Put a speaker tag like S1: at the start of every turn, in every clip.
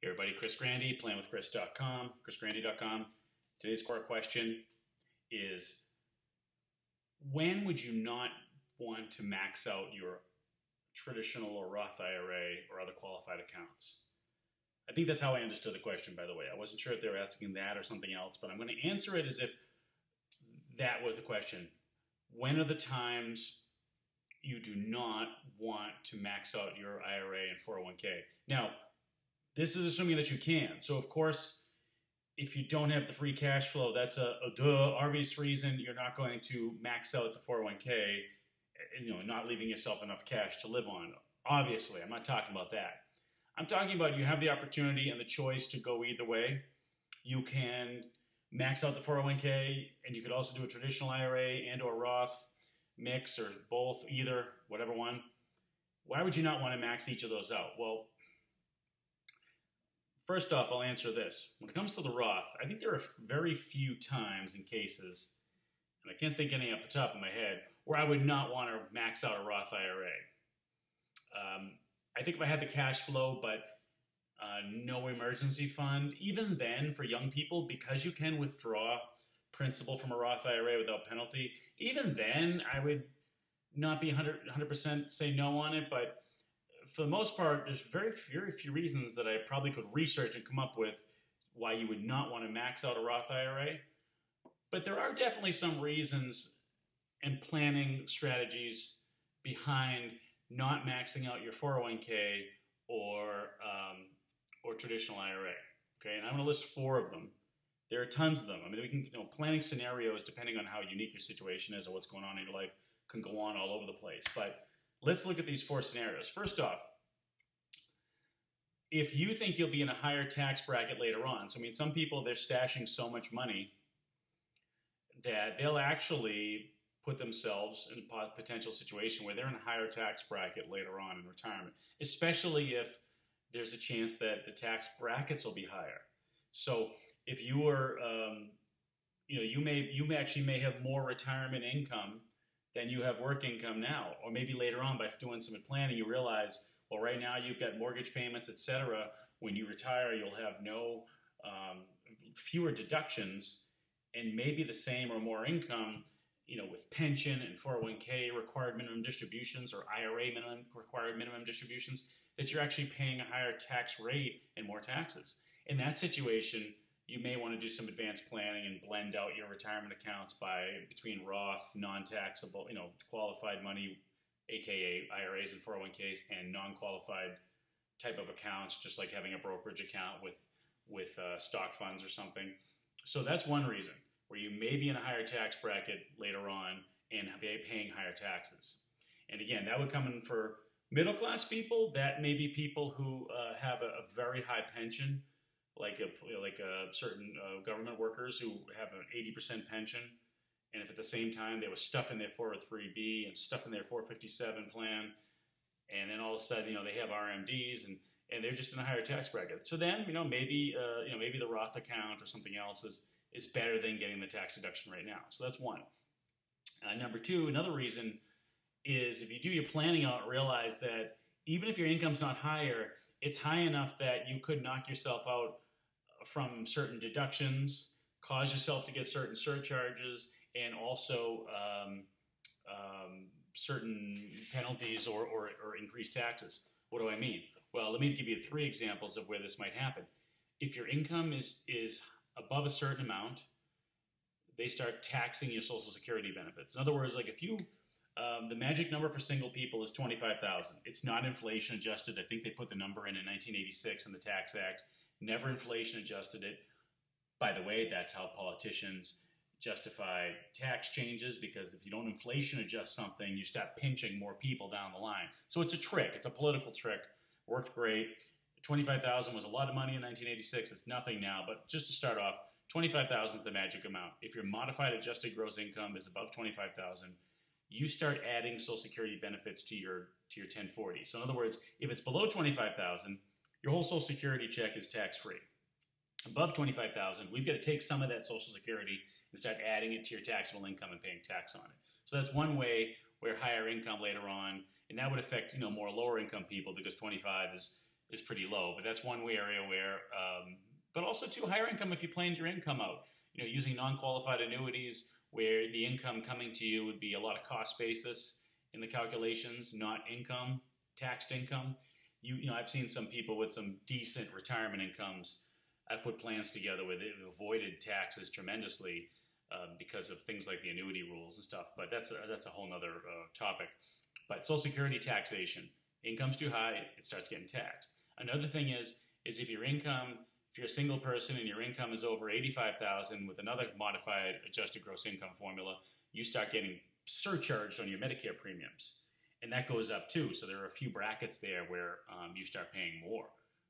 S1: Hey everybody, Chris Grande, planwithchris.com, chrisgrande.com. Today's Quora question is when would you not want to max out your traditional or Roth IRA or other qualified accounts? I think that's how I understood the question, by the way. I wasn't sure if they were asking that or something else, but I'm going to answer it as if that was the question. When are the times you do not want to max out your IRA and 401k? Now, this is assuming that you can. So, of course, if you don't have the free cash flow, that's a, a duh, obvious reason you're not going to max out the 401k, you know, not leaving yourself enough cash to live on. Obviously, I'm not talking about that. I'm talking about you have the opportunity and the choice to go either way. You can max out the 401k, and you could also do a traditional IRA and or Roth mix or both, either, whatever one. Why would you not want to max each of those out? Well, First off, I'll answer this. When it comes to the Roth, I think there are very few times and cases, and I can't think any off the top of my head, where I would not want to max out a Roth IRA. Um, I think if I had the cash flow, but uh, no emergency fund, even then for young people, because you can withdraw principal from a Roth IRA without penalty, even then I would not be 100, 100% say no on it, but for the most part, there's very, very few reasons that I probably could research and come up with why you would not want to max out a Roth IRA. But there are definitely some reasons and planning strategies behind not maxing out your 401k or um, or traditional IRA. Okay, and I'm going to list four of them. There are tons of them. I mean, we can you know planning scenarios depending on how unique your situation is or what's going on in your life can go on all over the place. But Let's look at these four scenarios. First off, if you think you'll be in a higher tax bracket later on, so I mean, some people they're stashing so much money that they'll actually put themselves in a potential situation where they're in a higher tax bracket later on in retirement, especially if there's a chance that the tax brackets will be higher. So if you are, um, you know, you may you may actually may have more retirement income than you have work income now. Or maybe later on by doing some planning, you realize, well, right now you've got mortgage payments, etc. When you retire, you'll have no um, fewer deductions and maybe the same or more income, you know, with pension and 401k required minimum distributions or IRA minimum required minimum distributions, that you're actually paying a higher tax rate and more taxes. In that situation, you may want to do some advanced planning and blend out your retirement accounts by between Roth, non-taxable, you know, qualified money, aka IRAs and 401ks, and non-qualified type of accounts, just like having a brokerage account with with uh, stock funds or something. So that's one reason where you may be in a higher tax bracket later on and be paying higher taxes. And again, that would come in for middle class people. That may be people who uh, have a, a very high pension like a like a certain uh, government workers who have an 80% pension, and if at the same time they were stuffing their 403b and stuffing their 457 plan, and then all of a sudden you know they have RMDs and and they're just in a higher tax bracket. So then you know maybe uh, you know maybe the Roth account or something else is is better than getting the tax deduction right now. So that's one. Uh, number two, another reason is if you do your planning out, realize that even if your income's not higher, it's high enough that you could knock yourself out from certain deductions, cause yourself to get certain surcharges, and also um, um, certain penalties or, or, or increased taxes. What do I mean? Well, let me give you three examples of where this might happen. If your income is, is above a certain amount, they start taxing your Social Security benefits. In other words, like if you, um, the magic number for single people is 25,000. It's not inflation adjusted. I think they put the number in in 1986 in the Tax Act never inflation adjusted it. By the way, that's how politicians justify tax changes because if you don't inflation adjust something, you start pinching more people down the line. So it's a trick. It's a political trick. Worked great. 25,000 was a lot of money in 1986. It's nothing now, but just to start off, 25,000 is the magic amount. If your modified adjusted gross income is above 25,000, you start adding social security benefits to your to your 1040. So in other words, if it's below 25,000, your whole Social Security check is tax free. Above 25,000, we've got to take some of that Social Security and start adding it to your taxable income and paying tax on it. So that's one way where higher income later on, and that would affect you know more lower income people because 25 is is pretty low, but that's one way area where. Um, but also too higher income if you planned your income out. You know, using non-qualified annuities where the income coming to you would be a lot of cost basis in the calculations, not income, taxed income. You, you know, I've seen some people with some decent retirement incomes. I've put plans together where they've avoided taxes tremendously uh, because of things like the annuity rules and stuff. But that's a, that's a whole other uh, topic. But Social Security taxation, income's too high, it starts getting taxed. Another thing is is if your income if you're a single person and your income is over 85,000 with another modified adjusted gross income formula, you start getting surcharged on your Medicare premiums. And that goes up too. So there are a few brackets there where um, you start paying more.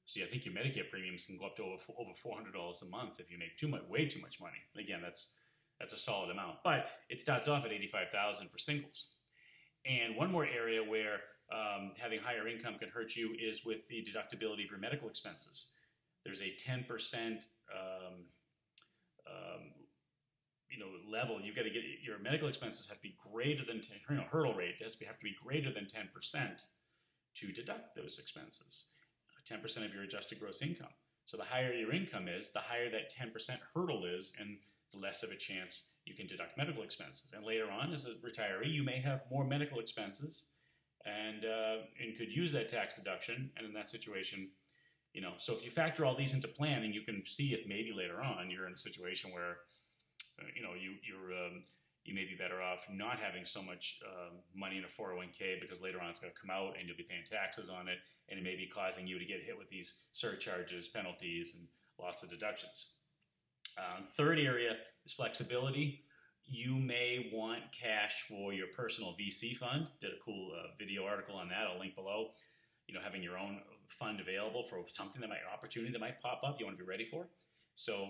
S1: See, I think your Medicare premiums can go up to over, over $400 a month if you make too much, way too much money. Again, that's that's a solid amount. But it starts off at 85,000 for singles. And one more area where um, having higher income could hurt you is with the deductibility of your medical expenses there's a 10% um, um, you know level. You've got to get your medical expenses have to be greater than 10, you know, hurdle rate has to be, have to be greater than 10% to deduct those expenses. 10% of your adjusted gross income. So the higher your income is, the higher that 10% hurdle is, and less of a chance you can deduct medical expenses. And later on, as a retiree, you may have more medical expenses and, uh, and could use that tax deduction. And in that situation, you know, so if you factor all these into planning, you can see if maybe later on you're in a situation where, uh, you know, you you're um, you may be better off not having so much um, money in a 401k because later on it's going to come out and you'll be paying taxes on it, and it may be causing you to get hit with these surcharges, penalties, and loss of deductions. Um, third area is flexibility. You may want cash for your personal VC fund. Did a cool uh, video article on that. I'll link below. You know, having your own fund available for something that might opportunity that might pop up you want to be ready for. So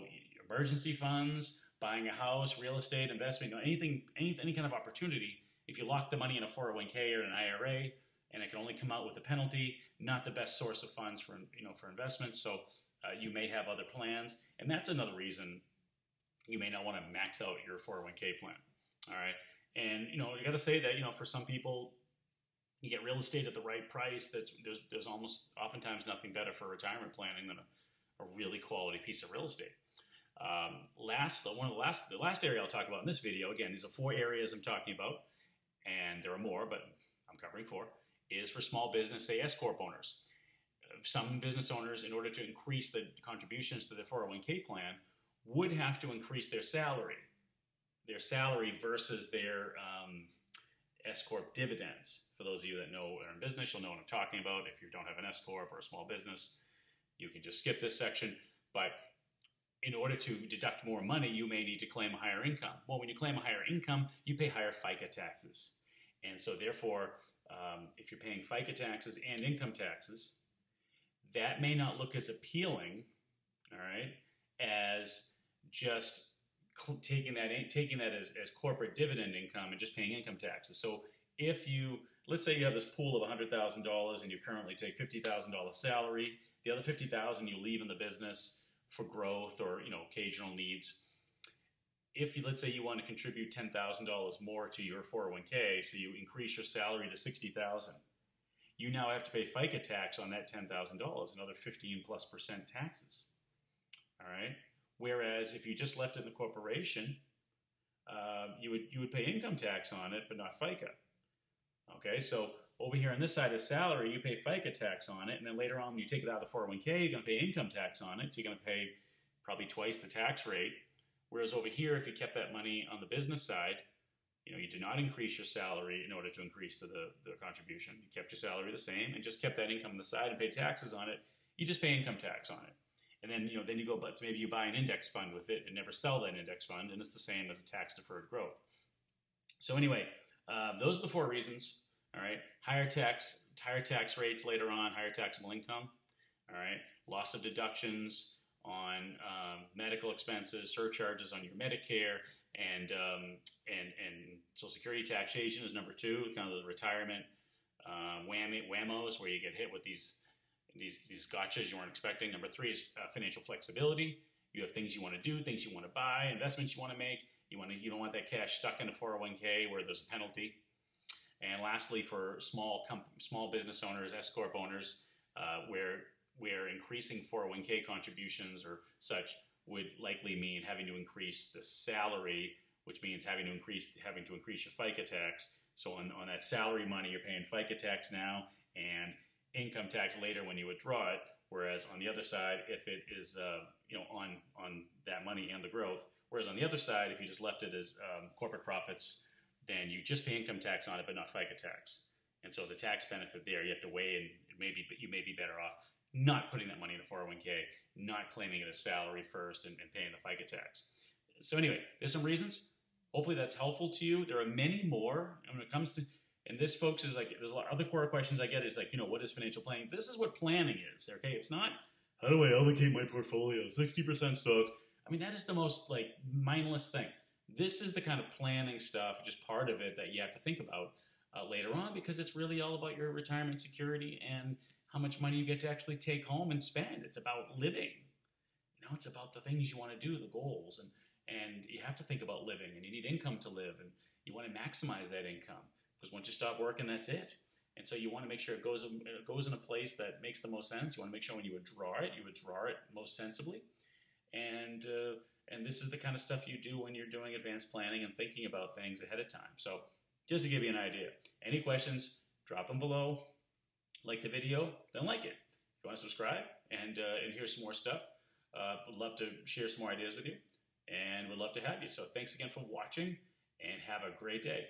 S1: emergency funds, buying a house, real estate, investment, you know, anything, any, any kind of opportunity. If you lock the money in a 401k or an IRA, and it can only come out with a penalty, not the best source of funds for you know for investments. So uh, you may have other plans, and that's another reason you may not want to max out your 401k plan. All right, and you know you got to say that you know for some people you get real estate at the right price. That's there's there's almost oftentimes nothing better for retirement planning than a, a really quality piece of real estate. Um, last, one of the last, the last area I'll talk about in this video. Again, these are four areas I'm talking about, and there are more, but I'm covering four. Is for small business, say corp owners. Some business owners, in order to increase the contributions to their 401k plan, would have to increase their salary, their salary versus their um, S corp dividends. For those of you that know are in business, you'll know what I'm talking about. If you don't have an S corp or a small business, you can just skip this section. But in order to deduct more money, you may need to claim a higher income. Well, when you claim a higher income, you pay higher FICA taxes. And so, therefore, um, if you're paying FICA taxes and income taxes, that may not look as appealing, all right, as just taking that taking that as, as corporate dividend income and just paying income taxes. So if you let's say you have this pool of $100,000 and you currently take $50,000 salary, the other 50,000 you leave in the business for growth or, you know, occasional needs. If you let's say you want to contribute $10,000 more to your 401k, so you increase your salary to 60,000, you now have to pay FICA tax on that $10,000, another 15 plus percent taxes. All right? Whereas if you just left it in the corporation, uh, you would you would pay income tax on it, but not FICA. Okay, so over here on this side of salary, you pay FICA tax on it, and then later on, when you take it out of the 401k, you're going to pay income tax on it, so you're going to pay probably twice the tax rate. Whereas over here, if you kept that money on the business side, you know, you did not increase your salary in order to increase the, the contribution. You kept your salary the same and just kept that income on the side and paid taxes on it. You just pay income tax on it and then you know then you go but so maybe you buy an index fund with it and never sell that index fund and it's the same as a tax deferred growth so anyway uh, those are the four reasons all right higher tax higher tax rates later on higher taxable income all right loss of deductions on um, medical expenses surcharges on your medicare and um, and and social security taxation is number two kind of the retirement uh, whammy whammos where you get hit with these these these gotchas you weren't expecting. Number three is uh, financial flexibility. You have things you want to do, things you want to buy, investments you want to make. You want to you don't want that cash stuck in a 401k where there's a penalty. And lastly, for small comp- small business owners, S corp owners, uh, where where increasing 401k contributions or such would likely mean having to increase the salary, which means having to increase having to increase your FICA tax. So on, on that salary money, you're paying FICA tax now and income tax later when you withdraw it. Whereas on the other side, if it is uh, you know on on that money and the growth, whereas on the other side, if you just left it as um, corporate profits, then you just pay income tax on it, but not FICA tax. And so the tax benefit there, you have to weigh, and maybe you may be better off not putting that money in a 401k, not claiming it as salary first, and, and paying the FICA tax. So anyway, there's some reasons. Hopefully that's helpful to you. There are many more. And when it comes to and this, folks, is like there's a lot other Quora questions I get is like, you know, what is financial planning? This is what planning is. Okay, it's not how do I allocate my portfolio? 60% stock. I mean, that is the most like mindless thing. This is the kind of planning stuff, just part of it that you have to think about uh, later on because it's really all about your retirement security and how much money you get to actually take home and spend. It's about living. You know, it's about the things you want to do, the goals, and and you have to think about living, and you need income to live, and you want to maximize that income because once you stop working, that's it. And so you want to make sure it goes it goes in a place that makes the most sense. You want to make sure when you withdraw it, you withdraw it most sensibly, and uh, and this is the kind of stuff you do when you're doing advanced planning and thinking about things ahead of time. So just to give you an idea. Any questions? Drop them below. Like the video, then like it. If you want to subscribe and uh, and hear some more stuff, uh, would love to share some more ideas with you, and would love to have you. So thanks again for watching, and have a great day.